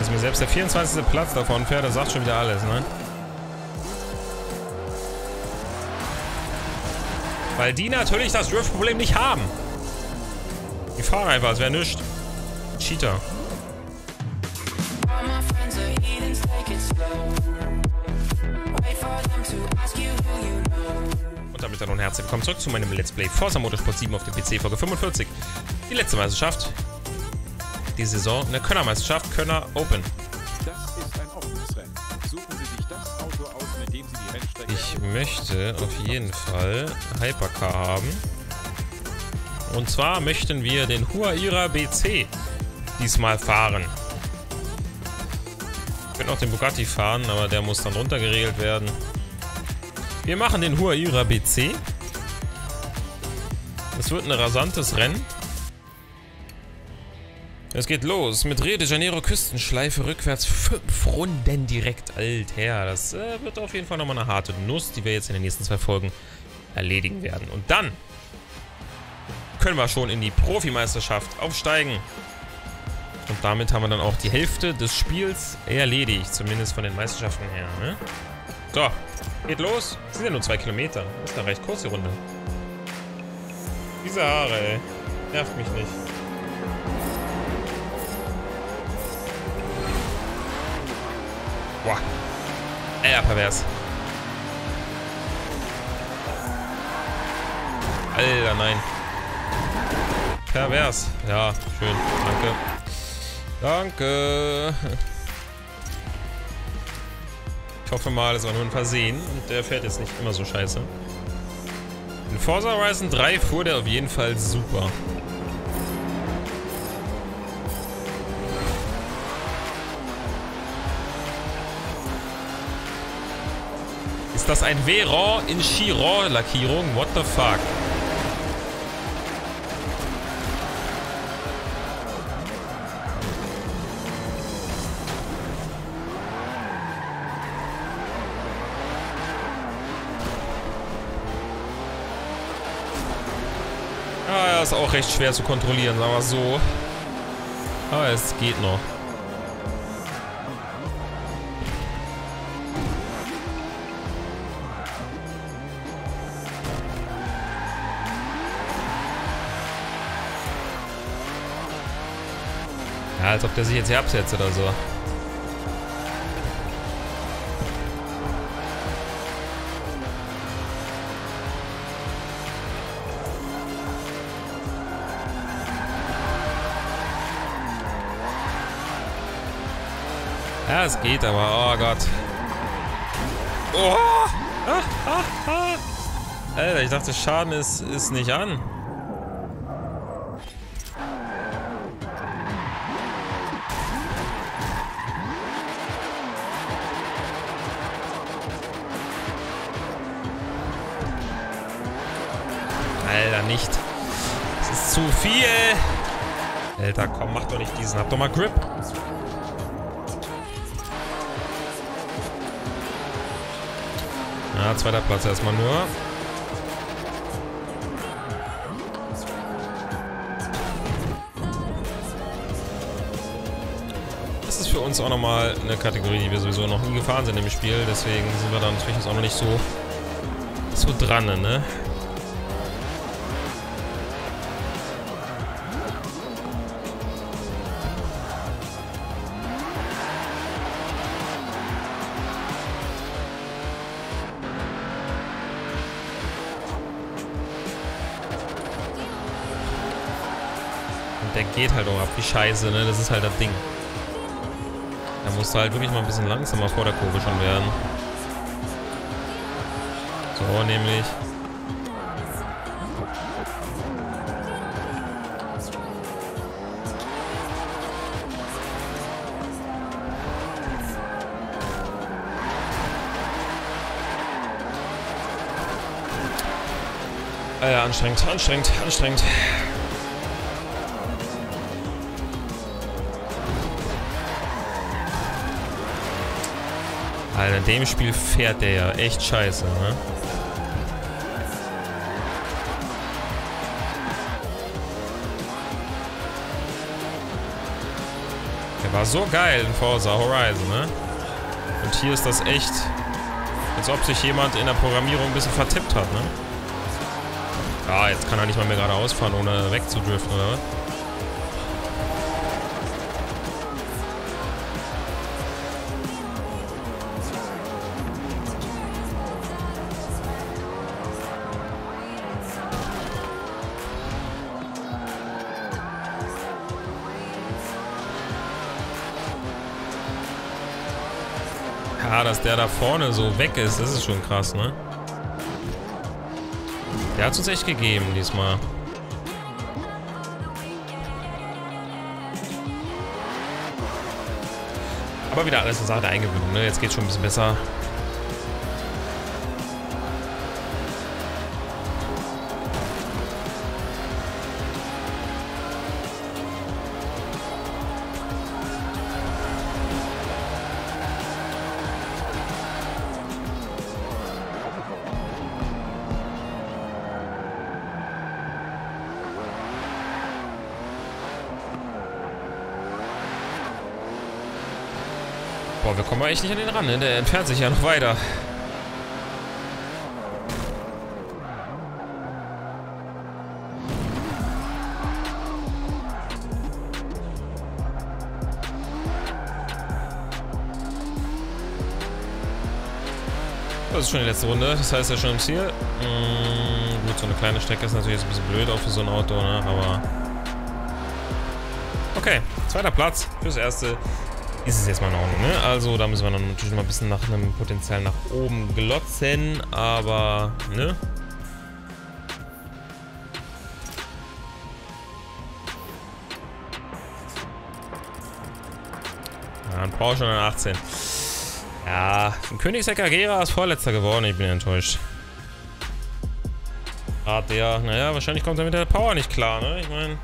Dass mir selbst der 24. Platz davon fährt, das sagt schon wieder alles, ne? Weil die natürlich das Drift-Problem nicht haben. Die fahren einfach, als wäre nichts. Cheater. Und damit dann und herzlich willkommen zurück zu meinem Let's Play Forza Motorsport 7 auf dem PC, Folge 45. Die letzte Meisterschaft. Die Saison, eine Könnermeisterschaft, Könner Open. Das das. Ich möchte auf jeden Fall Hypercar haben. Und zwar möchten wir den Huaira BC diesmal fahren. Wir können auch den Bugatti fahren, aber der muss dann runtergeregelt werden. Wir machen den Huaira BC. Es wird ein rasantes Rennen. Es geht los mit Rio de Janeiro Küstenschleife rückwärts. Fünf Runden direkt. Alter, das äh, wird auf jeden Fall nochmal eine harte Nuss, die wir jetzt in den nächsten zwei Folgen erledigen werden. Und dann können wir schon in die Profimeisterschaft aufsteigen. Und damit haben wir dann auch die Hälfte des Spiels erledigt. Zumindest von den Meisterschaften her. Ne? So, geht los. Das sind ja nur zwei Kilometer. Das ist eine recht kurze Runde. Diese Haare, ey. Nervt mich nicht. Boah. Alter, pervers. Alter, nein. Pervers. Ja, schön. Danke. Danke. Ich hoffe mal, es war nur ein Versehen und der fährt jetzt nicht immer so scheiße. In Forza Horizon 3 fuhr der auf jeden Fall super. Ist das ein Veyron in Chiron-Lackierung? What the fuck? Ah, ja, ist auch recht schwer zu kontrollieren, wir so. Aber es geht noch. Als ob der sich jetzt hier absetzt oder so. Ja, es geht, aber oh Gott. Oh! Ah, ah, ah. Alter, ich dachte, Schaden ist, ist nicht an. Alter, komm, mach doch nicht diesen. Hab doch mal Grip. Ja, zweiter Platz erstmal nur. Das ist für uns auch nochmal eine Kategorie, die wir sowieso noch nie gefahren sind im Spiel. Deswegen sind wir da natürlich jetzt auch noch nicht so, so dran, ne? Und der geht halt auch ab wie scheiße, ne? Das ist halt das Ding. Da musst du halt wirklich mal ein bisschen langsamer vor der Kurve schon werden. So, nämlich. Ja, anstrengend, anstrengend, anstrengend. Alter, in dem Spiel fährt der ja echt scheiße, ne? Der war so geil in Forza Horizon, ne? Und hier ist das echt, als ob sich jemand in der Programmierung ein bisschen vertippt hat, ne? Ja, jetzt kann er nicht mal mehr gerade ausfahren, ohne wegzudriften, oder was? Ja, dass der da vorne so weg ist, das ist schon krass, ne? Der hat uns echt gegeben diesmal. Aber wieder alles eine Sache der Eingewöhnung, ne? Jetzt geht's schon ein bisschen besser. Boah, wir kommen echt nicht an den ran, ne? Der entfernt sich ja noch weiter. Das ist schon die letzte Runde, das heißt ja schon im Ziel. Mm, gut, so eine kleine Strecke ist natürlich jetzt ein bisschen blöd auch für so ein Auto, ne? Aber... Okay, zweiter Platz fürs erste ist es jetzt mal in Ordnung, ne? Also da müssen wir dann natürlich mal ein bisschen nach einem Potenzial nach oben glotzen, aber, ne? Ja, ein Porsche 918. Ja, ein Königsegger Gera ist Vorletzter geworden, ich bin enttäuscht. Gerade der, naja, wahrscheinlich kommt er mit der Power nicht klar, ne? Ich meine...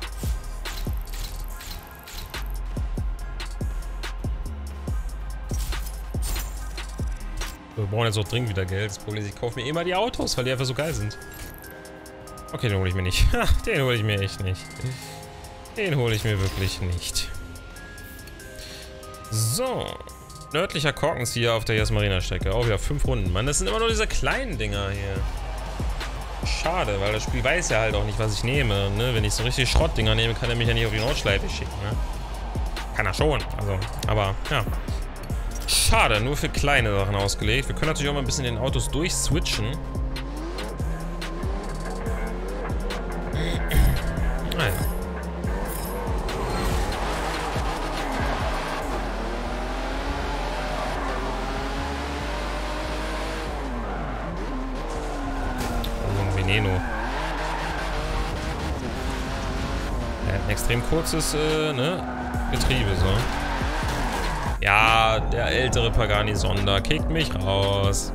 brauchen jetzt auch dringend wieder Geld. Das Problem ist, ich kaufe mir immer die Autos, weil die einfach so geil sind. Okay, den hole ich mir nicht. den hole ich mir echt nicht. Den hole ich mir wirklich nicht. So. Nördlicher Korkenzieher auf der Jasmarina-Strecke. Auch wieder fünf Runden. Mann, das sind immer nur diese kleinen Dinger hier. Schade, weil das Spiel weiß ja halt auch nicht, was ich nehme. Ne? Wenn ich so richtig Schrottdinger nehme, kann er mich ja nicht auf die Nordschleife schicken. Ne? Kann er schon. Also, aber ja. Schade, nur für kleine Sachen ausgelegt. Wir können natürlich auch mal ein bisschen den Autos durchswitchen. Naja. Also ein Veneno. Ein extrem kurzes äh, ne? Getriebe, so. Ja, der ältere Pagani Sonder kickt mich raus.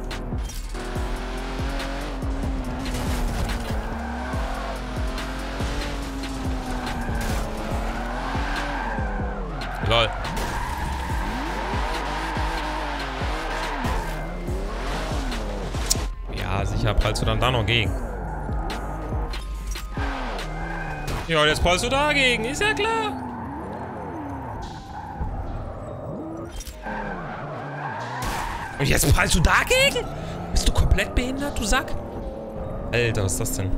Lol. Ja, sicher prallst du dann da noch gegen. Ja, jetzt prallst du dagegen, ist ja klar. Und jetzt prallst du dagegen? Bist du komplett behindert, du Sack? Alter, was ist das denn?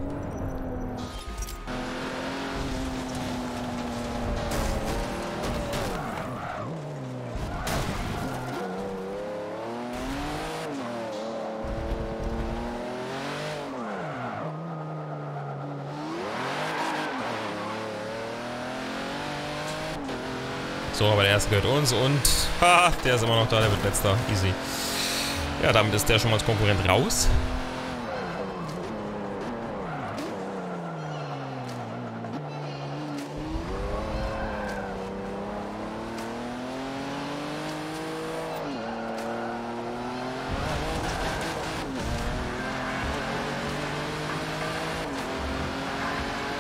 So, aber der erste gehört uns und ha, der ist immer noch da, der wird letzter. Easy. Ja, damit ist der schon mal als Konkurrent raus.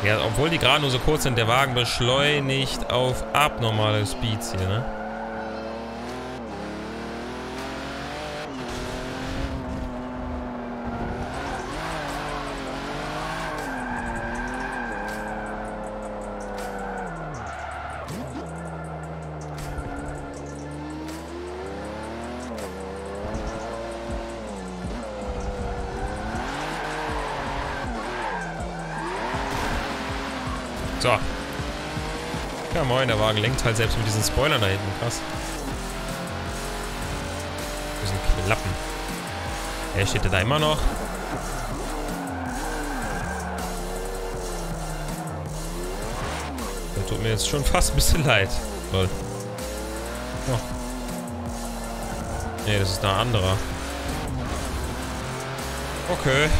Ja, obwohl die gerade nur so kurz sind, der Wagen beschleunigt auf abnormale Speeds hier, ne? Wagen lenkt halt selbst mit diesen Spoilern da hinten. Krass. Diesen Klappen. Hey, steht da immer noch? Der tut mir jetzt schon fast ein bisschen leid. Toll. Oh. Nee, das ist ein anderer. Okay.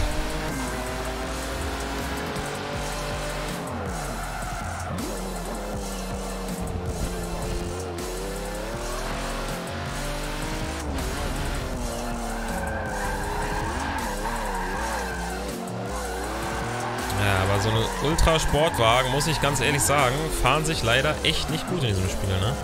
Ultrasportwagen, muss ich ganz ehrlich sagen, fahren sich leider echt nicht gut in diesem Spiel, ne?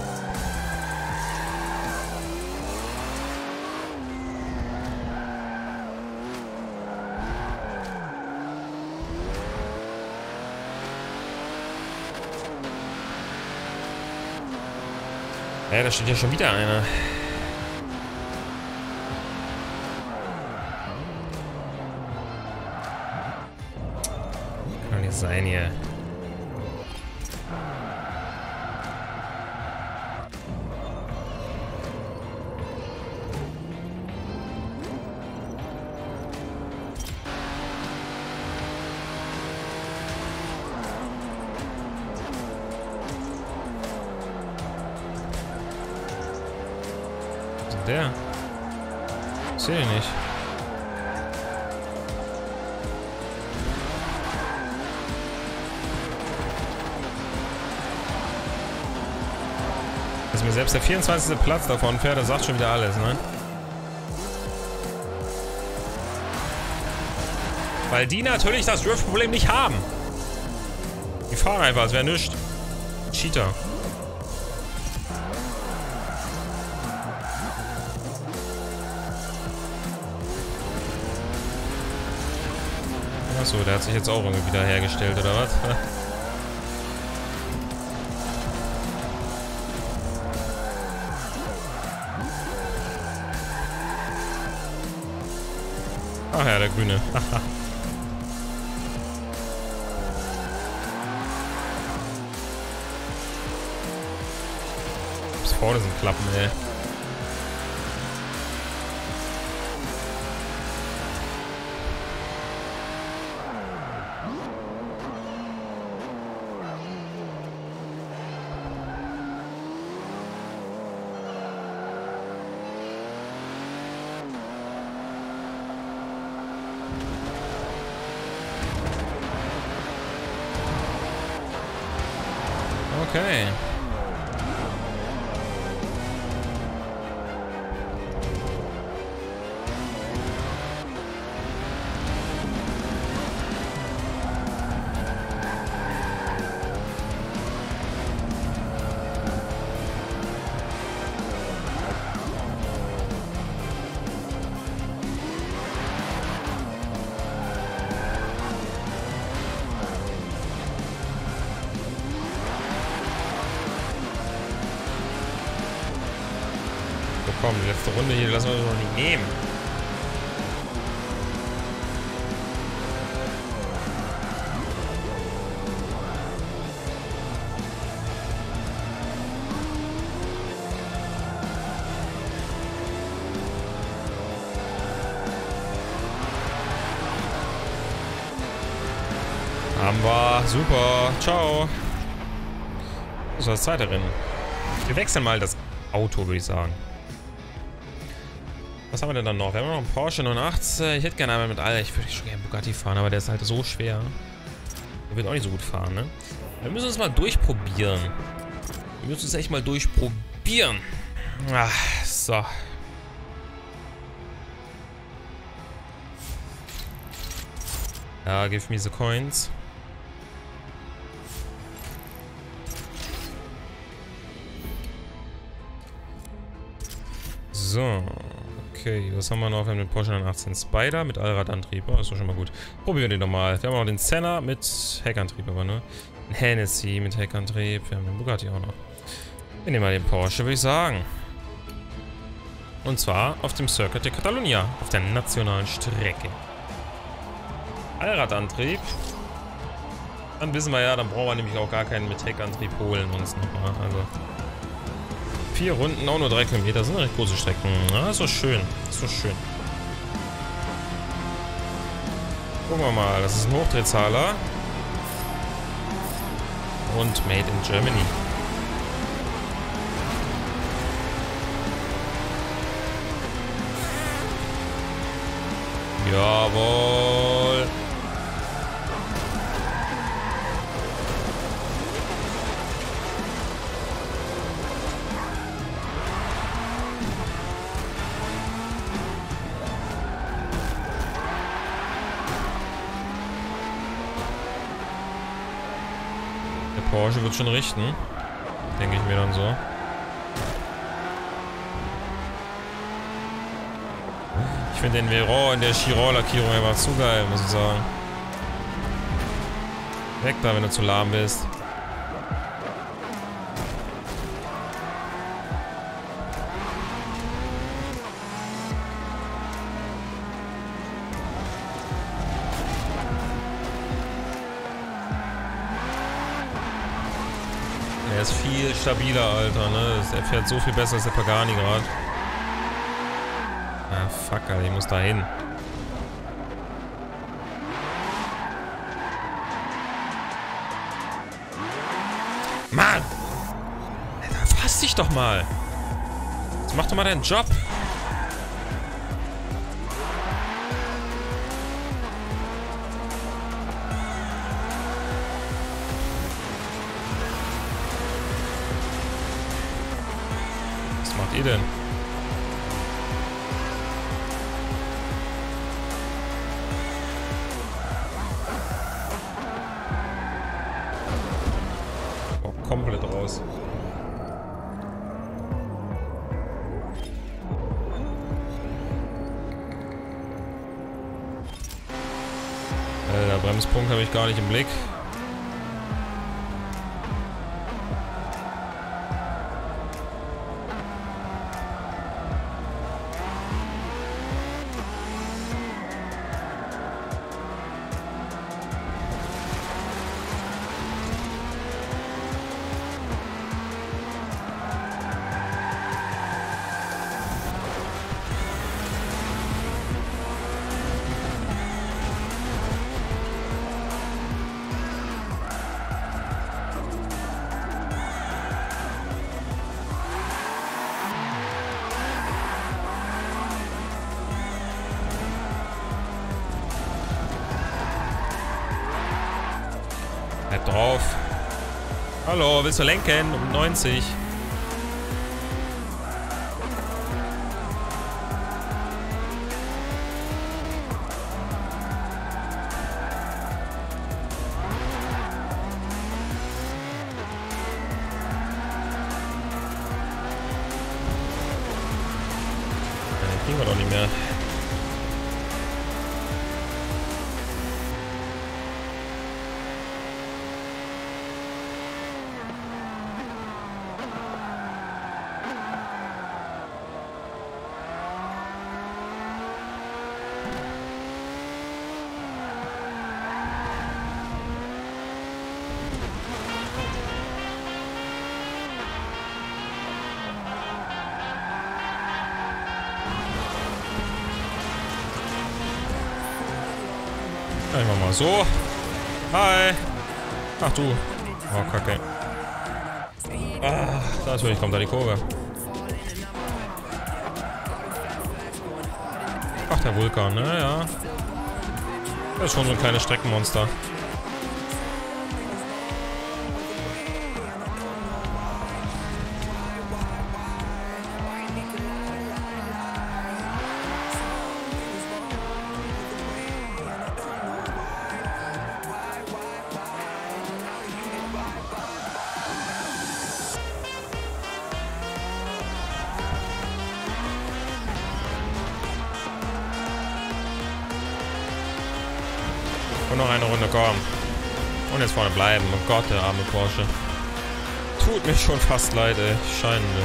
Ja, da steht ja schon wieder einer. Sein hier. Der? Sehe nicht. Dass mir selbst der 24. Platz davon fährt, das sagt schon wieder alles, ne? Weil die natürlich das Drift-Problem nicht haben. Die fahren einfach, als wäre nichts. Cheater. Achso, der hat sich jetzt auch irgendwie wieder hergestellt, oder was? Ach ja, der Grüne. Bis vorne sind Klappen, ey. Okay. Runde hier lassen wir uns noch nicht nehmen. Haben wir. Super. Ciao. Das war das zweite Rennen. Wir wechseln mal das Auto, würde ich sagen. Was haben wir denn dann noch? Wir haben noch einen Porsche 918. Ich hätte gerne einmal mit Alter. Ich würde schon gerne Bugatti fahren, aber der ist halt so schwer. Der wird auch nicht so gut fahren, ne? Wir müssen uns mal durchprobieren. Wir müssen uns echt mal durchprobieren. Ach, so. Ja, give me the coins. So. Okay, was haben wir noch? Wir haben den Porsche 918 Spider mit Allradantrieb. Oh, ist doch schon mal gut. Probieren wir den nochmal. Wir haben auch den Senna mit Heckantrieb, aber ne? Ein Hennessy mit Heckantrieb. Wir haben den Bugatti auch noch. Wir nehmen mal den Porsche, würde ich sagen. Und zwar auf dem Circuit de Catalunya, auf der nationalen Strecke. Allradantrieb. Dann wissen wir ja, dann brauchen wir nämlich auch gar keinen Metec-Antrieb holen uns nochmal. Also vier Runden, auch nur drei Kilometer, sind recht große Strecken. Ja, ist doch schön, ist doch schön. Gucken wir mal, das ist ein Hochdrehzahler. Und Made in Germany. Jawohl. Porsche wird schon richten. Denke ich mir dann so. Ich finde den Veyron in der Chiron-Lackierung einfach zu geil, muss ich sagen. Weg da, wenn du zu lahm bist. Stabiler, Alter, ne? Er fährt so viel besser als der Pagani gerade. Ah, fuck, Alter, ich muss da hin. Mann! Alter, fass dich doch mal! Jetzt mach doch mal deinen Job! Äh, der Bremspunkt habe ich gar nicht im Blick. Bleib drauf. Hallo, willst du lenken? Um 90. Einfach mal so. Hi. Ach du. Oh, kacke. Ah, natürlich kommt da die Kurve. Ach, der Vulkan, ne? Ja. Das ist schon so ein kleines Streckenmonster. Noch eine Runde, komm. Und jetzt vorne bleiben. Oh Gott, der arme Porsche. Tut mir schon fast leid, ey. Scheinende.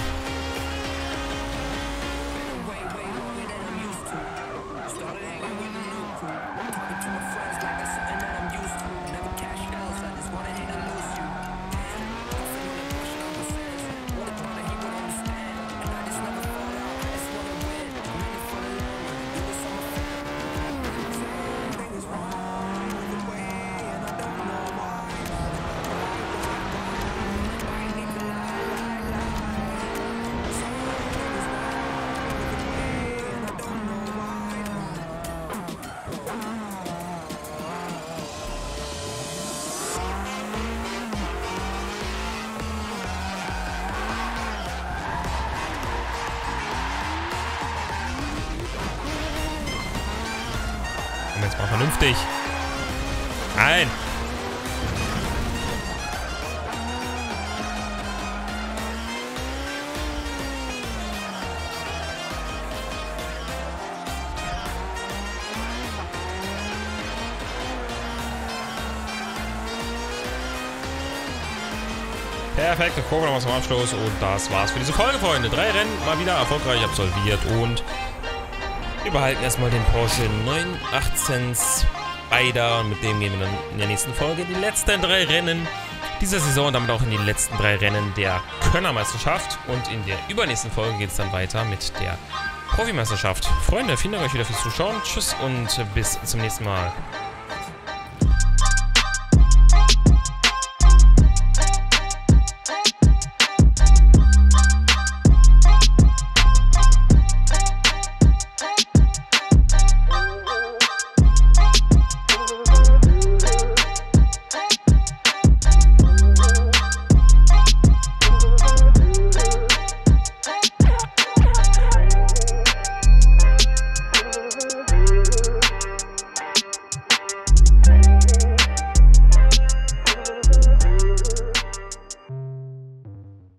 Jetzt mal vernünftig. Nein. Perfekte Kurve nochmal zum Abschluss und das war's für diese Folge, Freunde. Drei Rennen mal wieder erfolgreich absolviert und wir behalten erstmal den Porsche 918 Spider und mit dem gehen wir dann in der nächsten Folge die letzten drei Rennen dieser Saison und damit auch in die letzten drei Rennen der Könnermeisterschaft und in der übernächsten Folge geht es dann weiter mit der Profimeisterschaft. Freunde, vielen Dank euch wieder fürs Zuschauen. Tschüss und bis zum nächsten Mal.